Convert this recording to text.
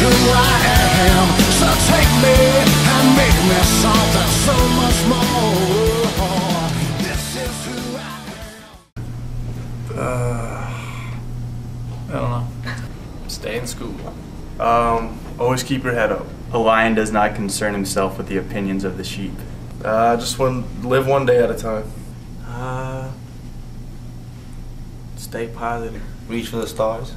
who I am. So take me and make me something so much more. This is who I uh, I don't know. Stay in school. Um, always keep your head up. A lion does not concern himself with the opinions of the sheep. Uh, just one, live one day at a time. Uh, stay positive. Reach for the stars.